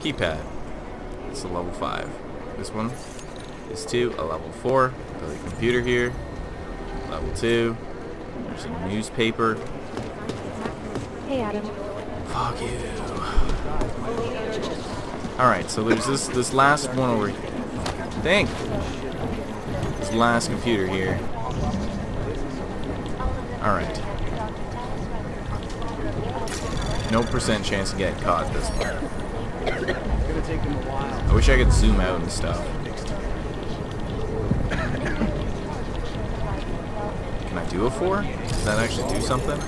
Keypad. It's a level 5. This one is 2, a level 4. Got a computer here. Level 2. There's a newspaper. Hey, Adam. Fuck you. Alright, so there's this this last one over here. Dang. This last computer here. Alright. No percent chance to get caught this part. I wish I could zoom out and stuff. Can I do a four? Does that actually do something?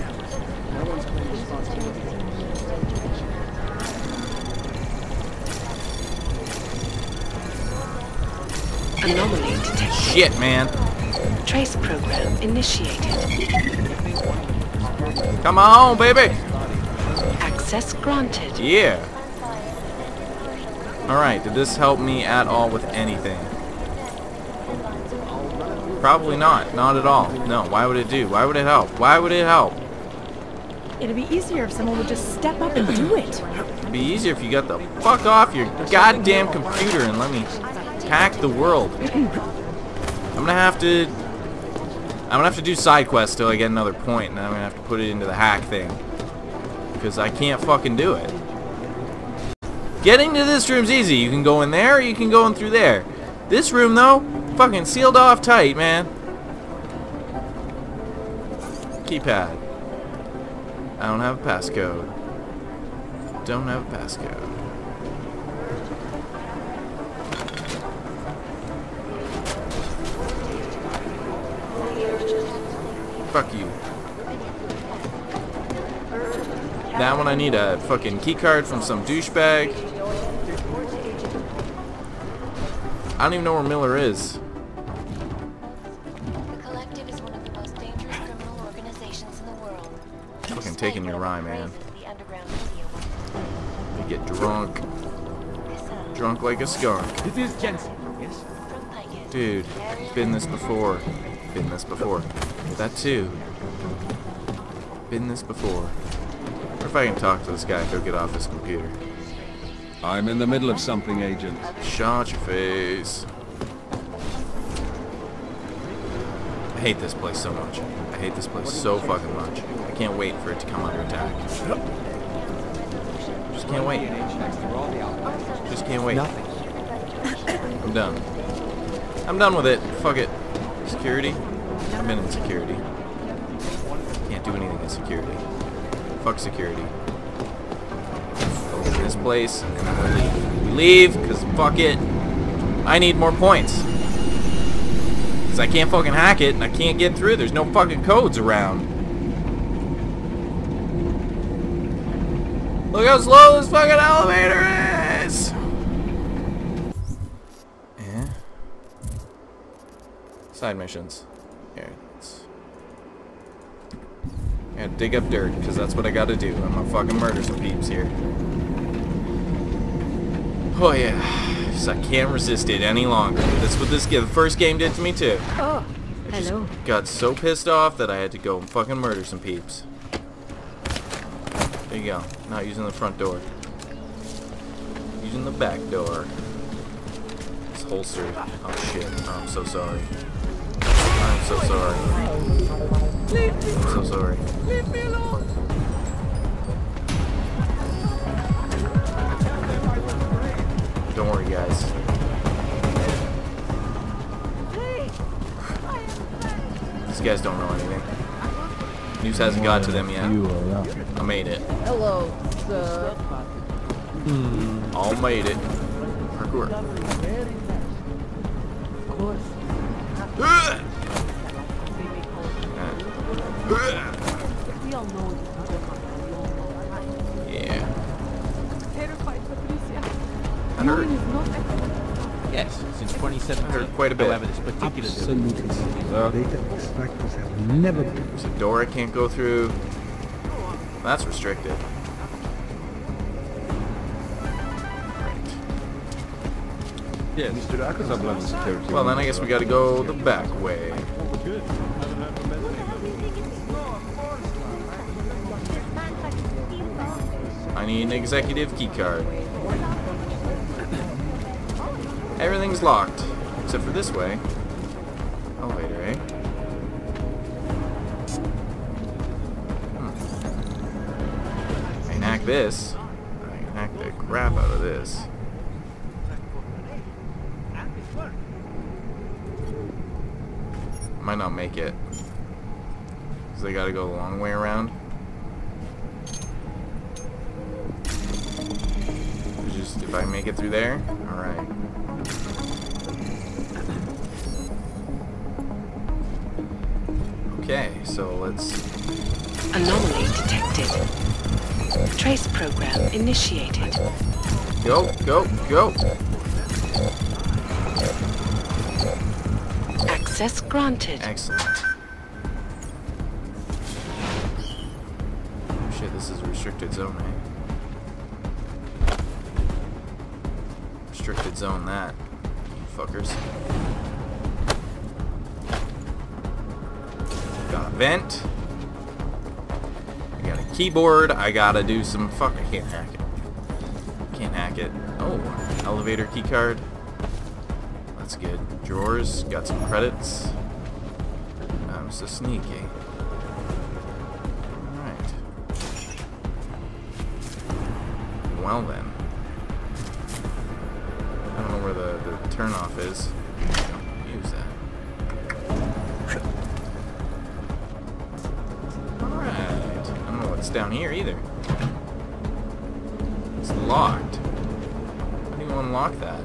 Anomaly detected. Shit, man. Trace program initiated. Come on, baby. Access granted. Yeah. Alright, did this help me at all with anything? Probably not. Not at all. No, why would it do? Why would it help? Why would it help? It'd be easier if someone would just step up and do it. It'd be easier if you got the fuck off your goddamn computer and let me hack the world. I'm gonna have to... I'm gonna have to do side quests till I get another point, and then I'm gonna have to put it into the hack thing. Because I can't fucking do it. Getting to this room's easy. You can go in there, or you can go in through there. This room, though, fucking sealed off tight, man. Keypad. I don't have a passcode. Don't have a passcode. Fuck you. That one I need a fucking keycard from some douchebag. I don't even know where Miller is. The Collective is one of the most dangerous criminal organizations in the world. Fucking taking your rhyme, man. The underground museum. You get drunk. Drunk like a skunk. This is Jensen. Yes. Dude, been this before. Been this before. That too. Been this before. What if I can talk to this guy if he'll get off his computer? I'm in the middle of something, Agent. Shut your face. I hate this place so much. I hate this place so fucking much. I can't wait for it to come under attack. Just can't wait. Just can't wait. I'm done. I'm done with it. Fuck it. Security? I've been in security. Can't do anything in security. Fuck security. To this place and then we leave. We leave because fuck it. I need more points. Because I can't fucking hack it and I can't get through. There's no fucking codes around. Look how slow this fucking elevator is! Yeah. Side missions. Here, let's... Yeah, dig up dirt, because that's what I gotta do. I'm gonna fucking murder some peeps here. Oh yeah. Just, I can't resist it any longer. That's what this the first game did to me too. Oh, I just hello. got so pissed off that I had to go and fucking murder some peeps. There you go. Not using the front door. Using the back door. It's holstered. Oh shit. Oh, I'm so sorry. I'm so sorry. I'm so sorry. Leave me alone. Don't worry, guys. These guys don't know anything. News hasn't got to them yet. I made it. Hello, sir. Hmm. All made it. Parkour. Of course. 700 quite a bit. However, this particular Absolutely. So, have never been. So Dora can't go through. That's restricted. Right. Yeah, Mr. Daka's up level security. Well, then I guess we gotta go the back way. I need an executive keycard. Everything's locked. Except for this way. Elevator, eh? Hmm. I can hack this. I can hack the crap out of this. Might not make it. Because they gotta go the long way around. Just if I make it through there, alright. Okay, so let's Anomaly detected. Trace program initiated. go, go, go. Access granted. Excellent. Oh shit, this is a restricted zone, eh? Restricted zone that, you fuckers. Got a vent. I got a keyboard. I gotta do some fuck. I can't hack it. Can't hack it. Oh, elevator keycard. That's good. Drawers. Got some credits. I'm so sneaky. It's locked. How do you unlock that?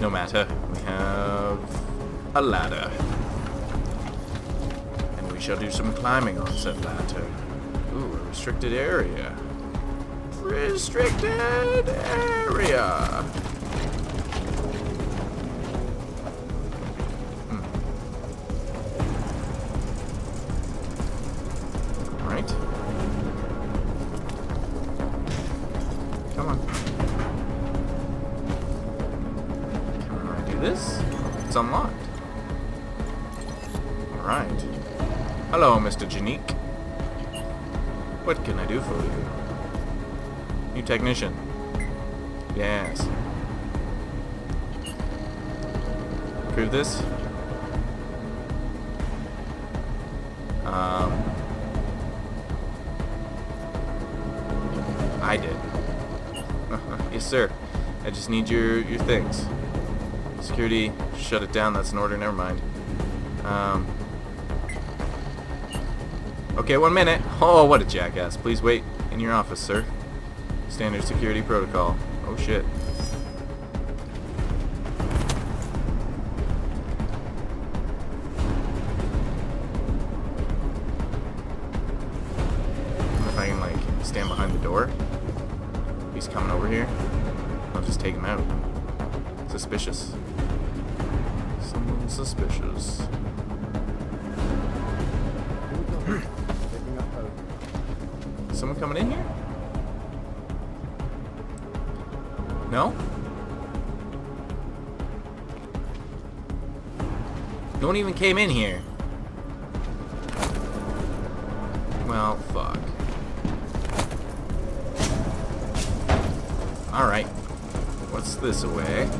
No matter. We have a ladder. And we shall do some climbing on said ladder. Ooh, a restricted area. Restricted area. Alright. Hello, Mr. Janique. What can I do for you? New technician. Yes. Prove this? Um... I did. yes, sir. I just need your, your things. Security, shut it down. That's an order. Never mind. Um... Okay, one minute. Oh, what a jackass. Please wait in your office, sir. Standard security protocol. Oh, shit. If I can, like, stand behind the door. He's coming over here. I'll just take him out. Suspicious. Someone suspicious. Coming in here? No? No one even came in here. Well, fuck. Alright. What's this away?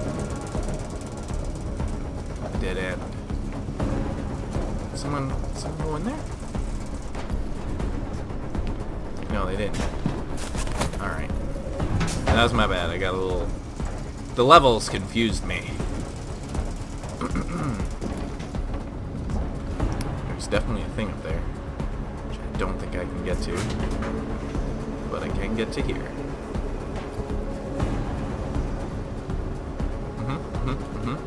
Dead end. Someone, someone go in there? No, they didn't. Alright. That was my bad. I got a little... The levels confused me. There's definitely a thing up there. Which I don't think I can get to. But I can get to here. Mhm, mhm, mhm.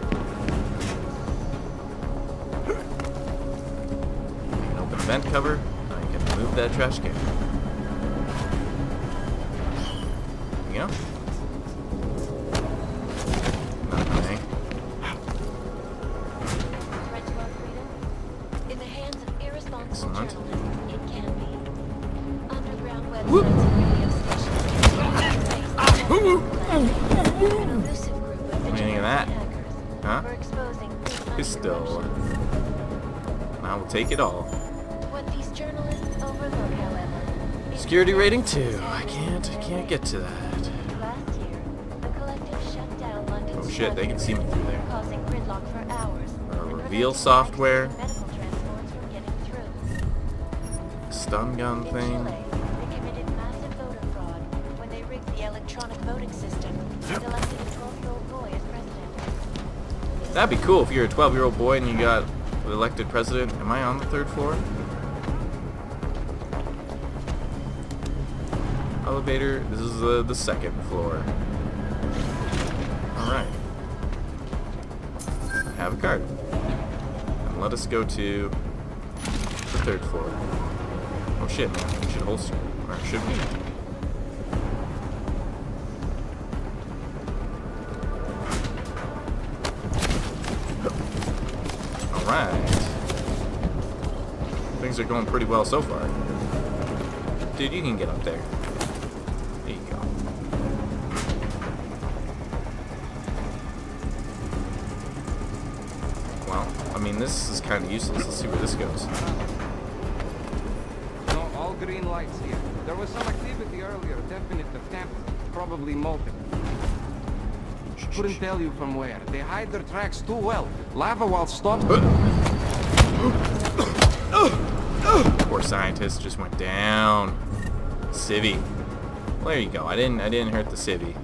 I can open vent cover. I can move that trash can. You know? Nothing? Threat to our freedom? In the hands of irresponsible Excellent. it can be. Underground websites and radio stations. An elusive group of Meaning of that? Huh? for exposing freedom of Pistol. expression. I will take it all. What these journalists overlook, however, Security rating 2. I can't, I can't get to that. Shit, they can see me through there. causing gridlock for hours. Uh, reveal software. medical transports from getting through. Stun gun thing. Chile, they committed massive voter fraud when they rigged the electronic voting system and elected a 12-year-old boy as president. That'd be cool if you're a 12 year old boy and you got elected president. Am I on the third floor? Elevator. This is uh, the second floor. And let us go to the third floor. Oh shit, man. We should holster. Or should we? Alright. Things are going pretty well so far. Dude, you can get up there. This is kind of useless. Let's see where this goes. Ah. No, all green lights here. There was some activity earlier, definite attempt, probably multiple. Couldn't tell you from where. They hide their tracks too well. Lava wall stopped. Poor scientist just went down. Civvy. Well, there you go. I didn't. I didn't hurt the civvy.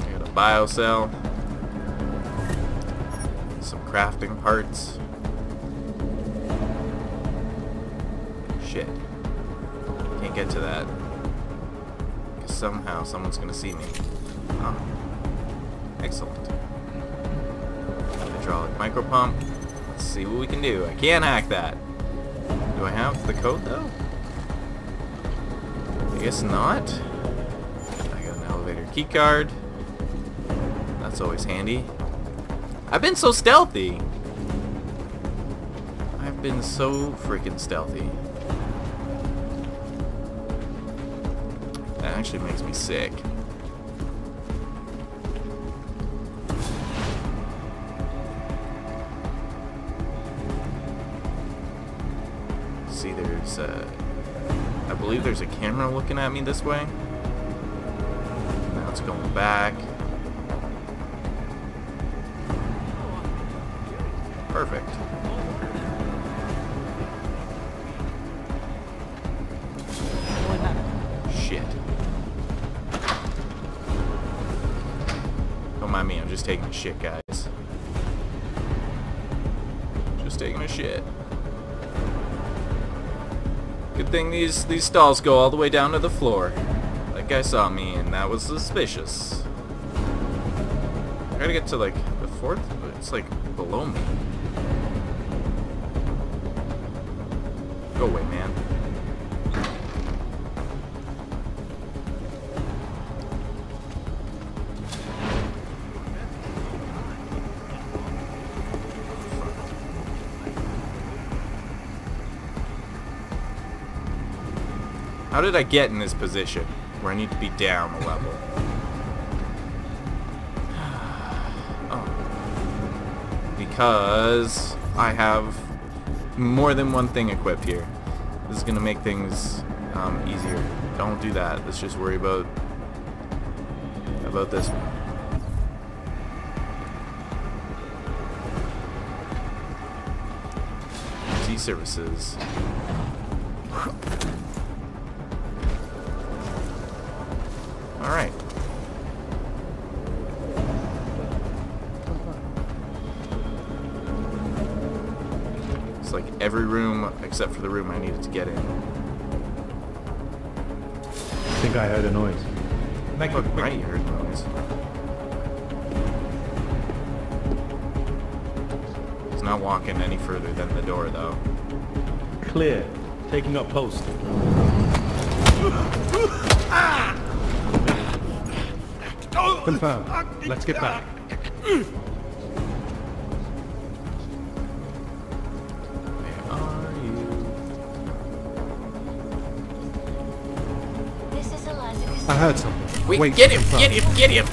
I got a biocell. Some crafting parts. Shit. Can't get to that. 'Cause somehow someone's gonna see me. Oh. Excellent. Hydraulic micropump. Let's see what we can do. I can't hack that. Do I have the code though? I guess not. I got an elevator key card. That's always handy. I've been so stealthy. I've been so freaking stealthy. That actually makes me sick. See, there's uh, I believe there's a camera looking at me this way. Now it's going back. Shit. Don't mind me, I'm just taking a shit, guys. Just taking a shit. Good thing these these stalls go all the way down to the floor. That guy saw me, and that was suspicious. I gotta get to like the fourth. It's like below me. Go away, How did I get in this position where I need to be down a level? oh. Because I have more than one thing equipped here. This is going to make things um, easier. Don't do that. Let's just worry about about this one. Services. It's like every room except for the room I needed to get in. I think I heard a noise. Thank you. Fucking right, you heard noise. He's not walking any further than the door, though. Clear. Taking up post. Confirmed. Let's get back. I heard something. Wait, get him! Get him! Get him!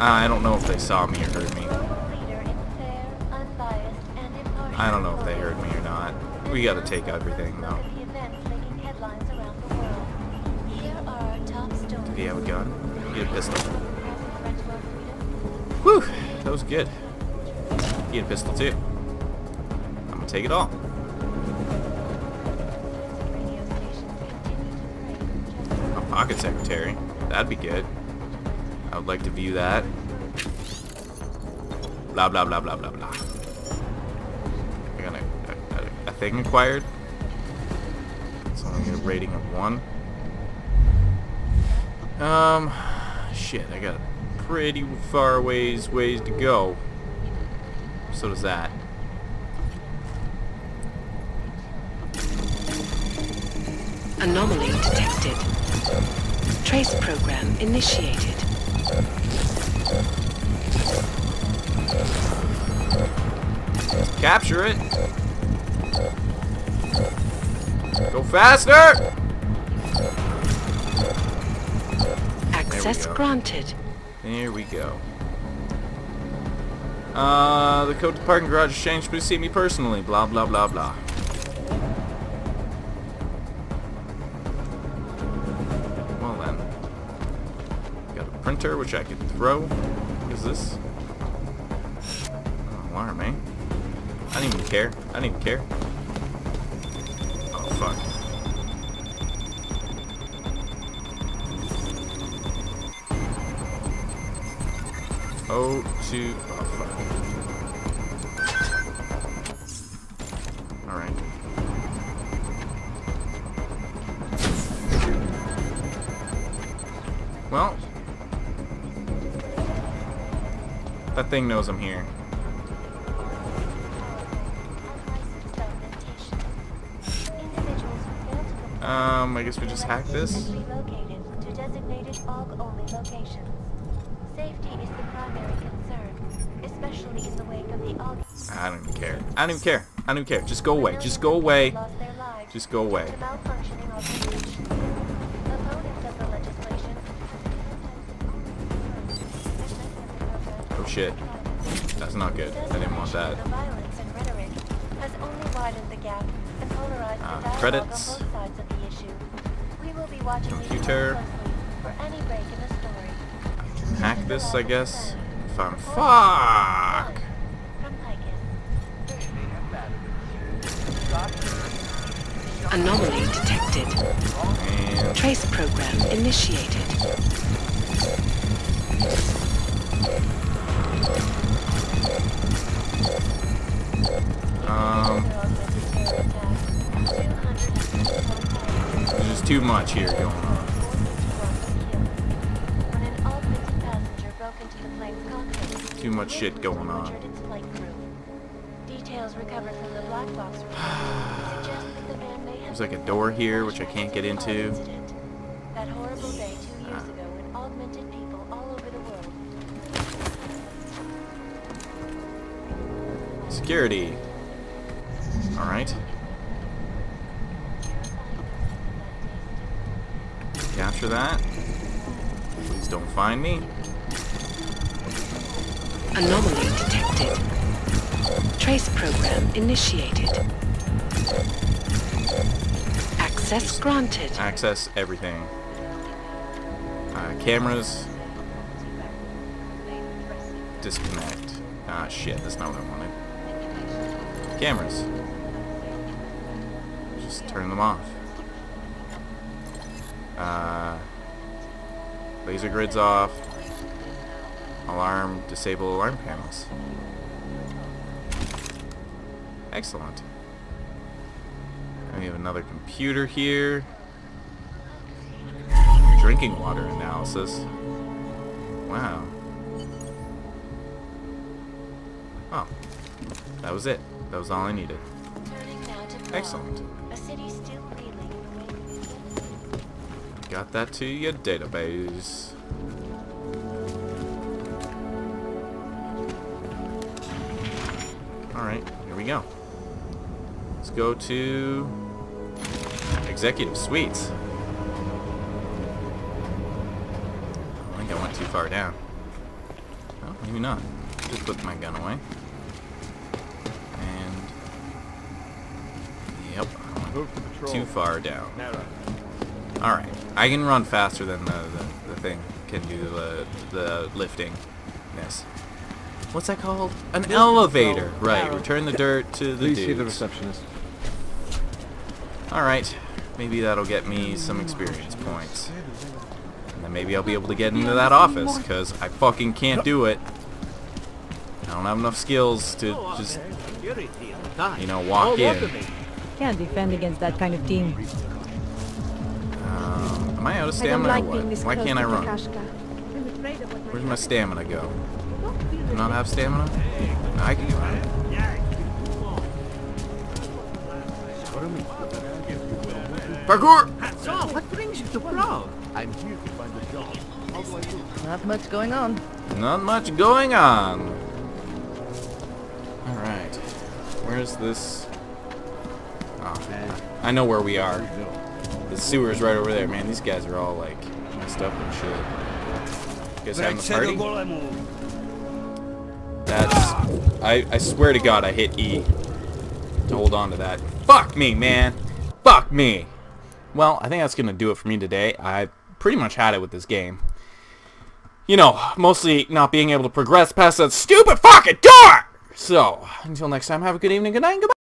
I don't know if they saw me or heard me. leader in fair, unbiased, and impartial I don't know if they heard me or not. We gotta take everything, though. The events making headlines around the world. Here are our top If you have a gun, get a pistol. Whew, that was good. Get a pistol too. I'm gonna take it all. Secretary. That'd be good. I would like to view that. Blah blah blah blah blah blah. I got a, a, a, thing acquired. So I'm get a rating of one. Um, shit, I got pretty far ways ways to go. So does that. Anomaly detected. Trace program initiated. Capture it. Go faster! Access go. granted. There we go. Uh, the code to the parking garage has changed. Please see me personally. Blah, blah, blah, blah. Printer, which I can throw. What is this? Oh, alarm, eh? I don't even care. I don't even care. Oh, fuck. Oh, two, oh fuck. Alright. Well. That thing knows I'm here. Um, I guess we just hack this. I don't even care. I don't even care. I don't even care. Just go away. Just go away. Just go away. Shit. That's not good. I didn't want that. The violence and rhetoric has only widened the gap and polarized ah, the dialogue credits. on both sides of the issue. We will be watching these Computer. closely for any break in the story. Hack this, I guess. If I'm fuck. Anomaly detected. And Trace program initiated. Too much here going on. When an passenger broke into the plane's Too much shit going on. injured its. Details recovered from the black box report suggest that the man may have There's like a door here which I can't get into. That horrible day two years Ah. ago when augmented people all over the world Security. Alright. Capture that. Please don't find me. Anomaly detected. Trace program initiated. Access granted. Access everything. Uh, cameras. Disconnect. Ah, shit, that's not what I wanted. Cameras. Just turn them off. Uh, laser grids off. Alarm, disable alarm panels. Excellent. And we have another computer here. Drinking water analysis. Wow. Oh. That was it. That was all I needed. turning now to Prague, Excellent. Got that to your database. Alright, here we go. Let's go to Executive Suites. I think I went too far down. Oh, maybe not. Just put my gun away. And... Yep, I went too far down. Alright, I can run faster than the, the, thing can do uh, the the lifting. Yes. What's that called? An elevator. Oh. Right. Return the dirt to the Please see the receptionist. All right. Maybe that'll get me some experience points. And then maybe I'll be able to get into that office because I fucking can't do it. I don't have enough skills to just you know walk in. Can't defend against that kind of team. Am I out of stamina or what? Why can't I run? Where's my stamina go? Do not have stamina? No, I can Parkour! So, what brings you to Prague? I'm here to find a job. Not much going on. Not much going on. Alright. Where's this? Oh, I know where we are. The sewer's right over there. Man, these guys are all like messed up and shit. You guys having a party? That's... I, I swear to God I hit E to hold on to that. Fuck me, man. Fuck me. Well, I think that's going to do it for me today. I pretty much had it with this game. You know, mostly not being able to progress past that stupid fucking door! So, until next time, have a good evening, good night, and goodbye!